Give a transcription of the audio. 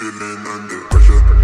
feeling under pressure.